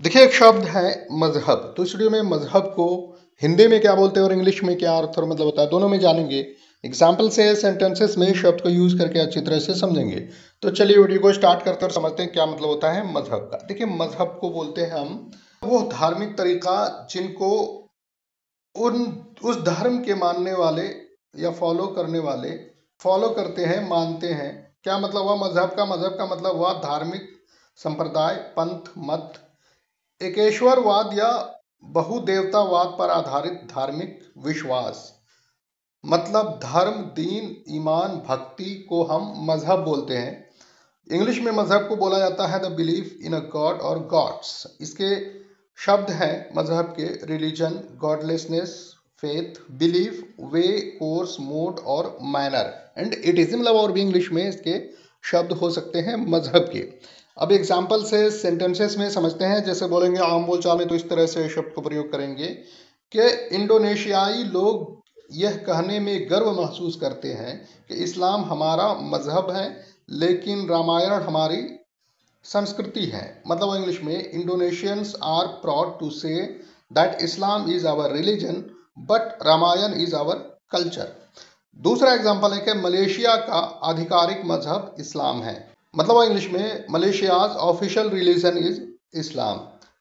देखिए, एक शब्द है मज़हब। तो इस वीडियो में मज़हब को हिंदी में क्या बोलते हैं और इंग्लिश में क्या अर्थ और मतलब होता है, दोनों में जानेंगे। एग्ज़ाम्पल से सेंटेंसेस में शब्द को यूज़ करके अच्छी तरह से समझेंगे। तो चलिए वीडियो को स्टार्ट करते और समझते हैं क्या मतलब होता है मज़हब का। देखिए, मज़हब को बोलते हैं हम, वो धार्मिक तरीका जिनको उन, उस धर्म के मानने वाले या फॉलो करने वाले फॉलो करते हैं, मानते हैं। क्या मतलब हुआ मज़हब का? मज़हब का मतलब हुआ धार्मिक संप्रदाय, पंथ, मत एकेश्वरवाद या बहुदेवतावाद पर आधारित धार्मिक विश्वास। मतलब धर्म, दीन, ईमान, भक्ति को हम मज़हब बोलते हैं। इंग्लिश में मज़हब को बोला जाता है the belief in a god और गॉड्स। इसके शब्द हैं मज़हब के religion, godlessness, faith, belief, way, course, mode और मैनर। एंड इट इज़ मतलब और भी इंग्लिश में इसके शब्द हो सकते हैं मज़हब के। अब एग्ज़ाम्पल से सेंटेंसेस में समझते हैं, जैसे बोलेंगे आम बोलचाल में तो इस तरह से शब्द को प्रयोग करेंगे कि इंडोनेशियाई लोग यह कहने में गर्व महसूस करते हैं कि इस्लाम हमारा मज़हब है, लेकिन रामायण हमारी संस्कृति है। मतलब इंग्लिश में Indonesians are proud to say that Islam is our religion but Ramayana is our culture दूसरा एग्ज़ाम्पल है कि मलेशिया का आधिकारिक मज़हब इस्लाम है। मतलब इंग्लिश में Malaysia's official religion is Islam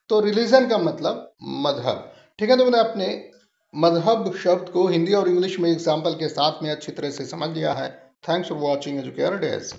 तो रिलीजन का मतलब मज़हब ठीक है तो मैंने अपने मज़हब शब्द को हिंदी और इंग्लिश में एग्ज़ाम्पल के साथ में अच्छी तरह से समझ लिया है. Thanks for watching Educare days